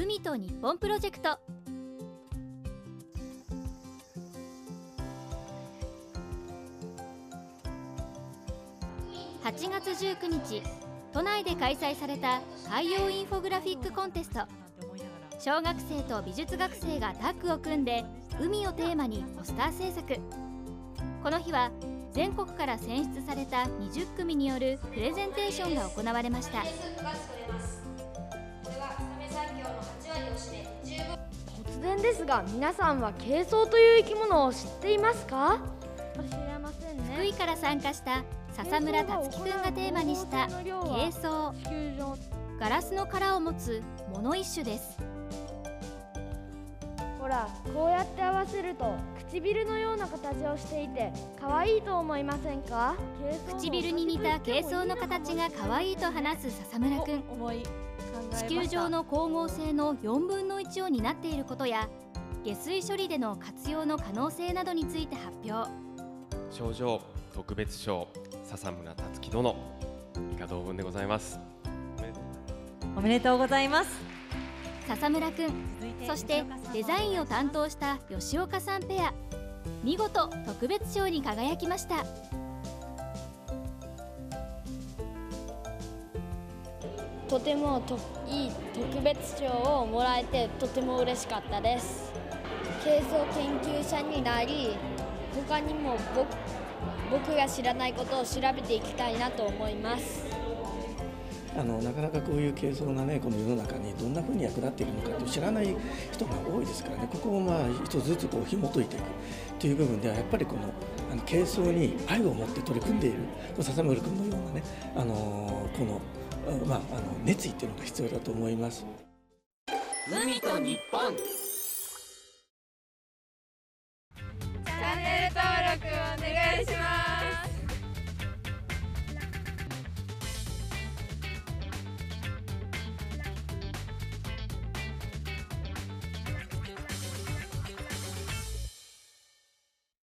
海と日本プロジェクト。8月19日都内で開催された海洋インフォグラフィックコンテスト。小学生と美術学生がタッグを組んで海をテーマにポスター制作。この日は全国から選出された20組によるプレゼンテーションが行われました。然ですが皆さんはケイソウという生き物を知っていますか？知れませんね。福井から参加した笹村達樹くんがテーマにした軽装。ガラスの殻を持つモノ一種です。ほらこうやって合わせると唇のような形をしていて可愛いと思いませんか？唇に似た軽装の形が可愛いと話す笹村くん地球上の光合成の4分の1を担っていることや下水処理での活用の可能性などについて発表。賞状特別賞笹村達樹殿。以下同文でございます。おめでとうございます。笹村くんそしてデザインを担当した吉岡さんペア。見事特別賞に輝きましたとてもといい特別賞をもらえてとても嬉しかったです。軽装研究者になり他にも僕僕が知らないことを調べていきたいなと思います。あのなかなかこういう軽装がねこの世の中にどんなふうに役立っているのかって知らない人が多いですからね。ここをまあ一つずつこう紐解いていくという部分ではやっぱりこのあの軽装に愛を持って取り組んでいる笹村君のようなねあのこのまあ、あの熱意っていうのが必要だと思います。海と日本。チャンネル登録。